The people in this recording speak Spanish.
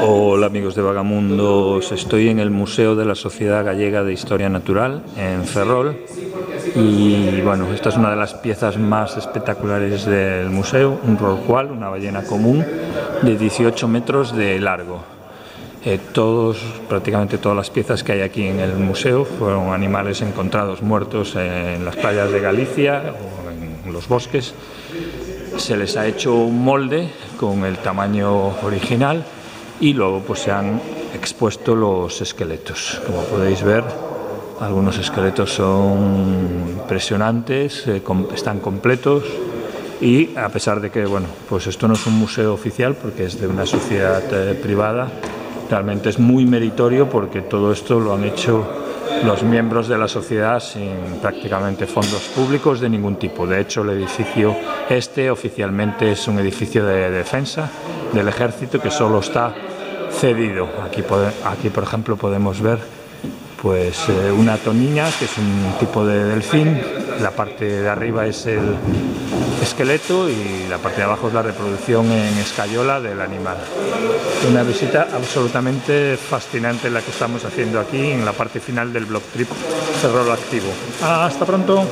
Hola amigos de Vagamundos, estoy en el Museo de la Sociedad Gallega de Historia Natural en Ferrol. Y bueno, esta es una de las piezas más espectaculares del museo, un rorcual, una ballena común de 18 metros de largo. Eh, todos, prácticamente todas las piezas que hay aquí en el museo fueron animales encontrados muertos en las playas de Galicia o en los bosques se les ha hecho un molde con el tamaño original y luego pues se han expuesto los esqueletos. Como podéis ver, algunos esqueletos son impresionantes, eh, están completos y a pesar de que bueno, pues esto no es un museo oficial porque es de una sociedad eh, privada, realmente es muy meritorio porque todo esto lo han hecho los miembros de la sociedad sin prácticamente fondos públicos de ningún tipo. De hecho, el edificio este oficialmente es un edificio de defensa del ejército que solo está cedido. Aquí, aquí por ejemplo, podemos ver pues eh, una toniña, que es un tipo de delfín, la parte de arriba es el esqueleto y la parte de abajo es la reproducción en escayola del animal. Una visita absolutamente fascinante la que estamos haciendo aquí en la parte final del blog trip Ferrol Activo. ¡Hasta pronto!